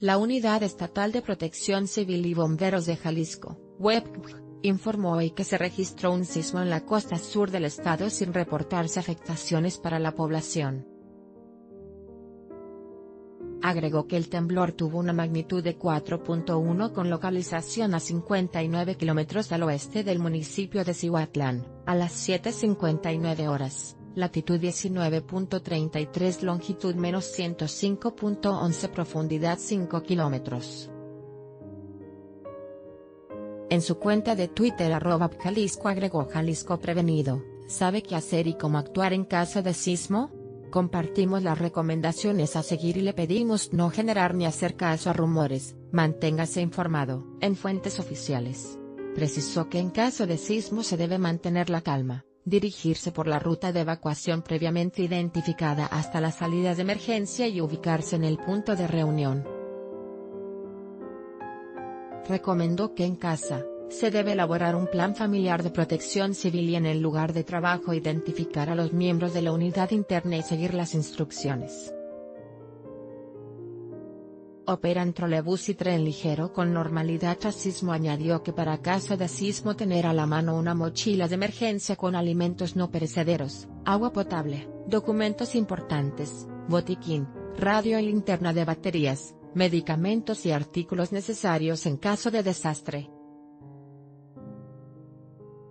La Unidad Estatal de Protección Civil y Bomberos de Jalisco, WEPG, informó hoy que se registró un sismo en la costa sur del estado sin reportarse afectaciones para la población. Agregó que el temblor tuvo una magnitud de 4.1 con localización a 59 kilómetros al oeste del municipio de Cihuatlán, a las 7.59 horas latitud 19.33 longitud menos 105.11 profundidad 5 kilómetros. En su cuenta de Twitter arroba Jalisco agregó Jalisco prevenido, ¿sabe qué hacer y cómo actuar en caso de sismo? Compartimos las recomendaciones a seguir y le pedimos no generar ni hacer caso a rumores, manténgase informado. En fuentes oficiales. Precisó que en caso de sismo se debe mantener la calma dirigirse por la ruta de evacuación previamente identificada hasta la salida de emergencia y ubicarse en el punto de reunión. Recomendó que en casa, se debe elaborar un plan familiar de protección civil y en el lugar de trabajo identificar a los miembros de la unidad interna y seguir las instrucciones. Operan trolebús y tren ligero con normalidad tras sismo añadió que para caso de sismo tener a la mano una mochila de emergencia con alimentos no perecederos, agua potable, documentos importantes, botiquín, radio y linterna de baterías, medicamentos y artículos necesarios en caso de desastre.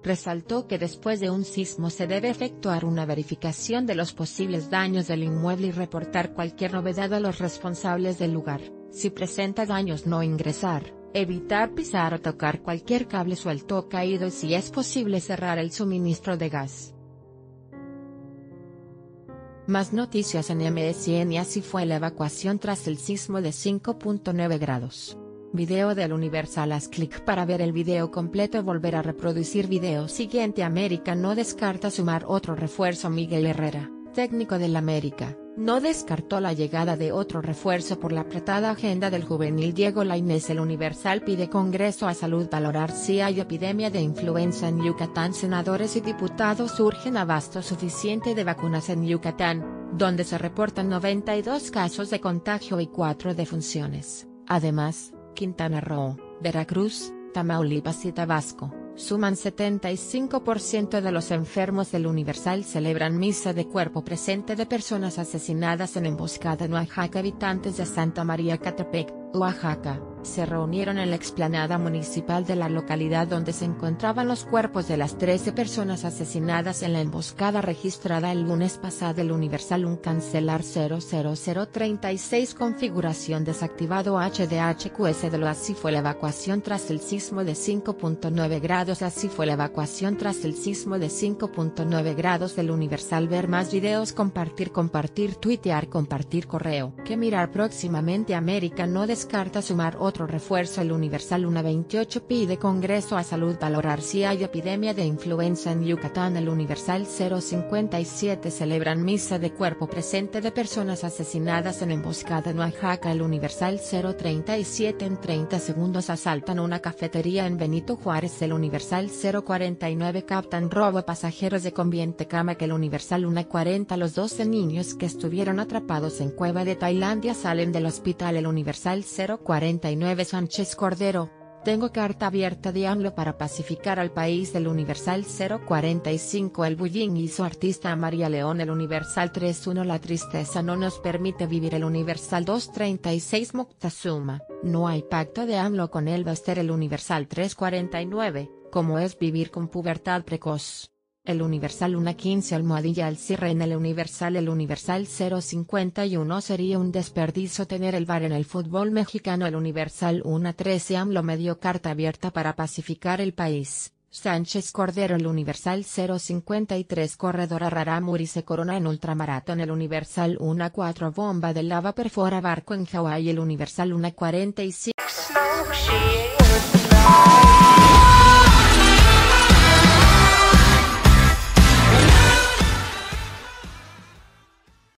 Resaltó que después de un sismo se debe efectuar una verificación de los posibles daños del inmueble y reportar cualquier novedad a los responsables del lugar. Si presenta daños no ingresar, evitar pisar o tocar cualquier cable suelto o caído y si es posible cerrar el suministro de gas. Más noticias en MSN y así fue la evacuación tras el sismo de 5.9 grados. Video del Universal haz clic para ver el video completo volver a reproducir video siguiente América no descarta sumar otro refuerzo Miguel Herrera, técnico del América, no descartó la llegada de otro refuerzo por la apretada agenda del juvenil Diego Lainez. El Universal pide Congreso a Salud valorar si hay epidemia de influenza en Yucatán. Senadores y diputados urgen abasto suficiente de vacunas en Yucatán, donde se reportan 92 casos de contagio y 4 defunciones. Además, Quintana Roo, Veracruz, Tamaulipas y Tabasco Suman 75% de los enfermos del Universal celebran misa de cuerpo presente de personas asesinadas en emboscada en Oaxaca. Habitantes de Santa María Catepec, Oaxaca, se reunieron en la explanada municipal de la localidad donde se encontraban los cuerpos de las 13 personas asesinadas en la emboscada registrada el lunes pasado. El Universal un cancelar 00036 configuración desactivado HDHQS de lo así fue la evacuación tras el sismo de 5.9 grados así fue la evacuación tras el sismo de 5.9 grados del Universal ver más videos compartir compartir tuitear compartir correo que mirar próximamente América no descarta sumar otro refuerzo. El Universal 128 pide Congreso a Salud valorar si hay epidemia de influenza en Yucatán. El Universal 057 celebran misa de cuerpo presente de personas asesinadas en emboscada en Oaxaca. El Universal 037 en 30 segundos asaltan una cafetería en Benito Juárez. El Universal 049 captan robo a pasajeros de Conviente Cama. Que El Universal 140 Los 12 niños que estuvieron atrapados en cueva de Tailandia salen del hospital. El Universal 049 Sánchez Cordero, tengo carta abierta de AMLO para pacificar al país del Universal 045 El bullying hizo artista a María León El Universal 31 La tristeza no nos permite vivir El Universal 236 Moctezuma, no hay pacto de AMLO con el Baster El Universal 349, como es vivir con pubertad precoz. El Universal 1.15 almohadilla al cierre en el Universal. El Universal 051 sería un desperdicio tener el bar en el fútbol mexicano. El Universal 1.13 AMLO medio carta abierta para pacificar el país. Sánchez Cordero El Universal 053 Corredora Raramuri se corona en ultramaratón. El Universal 1.4 Bomba de lava perfora barco en Hawái. El Universal 1.45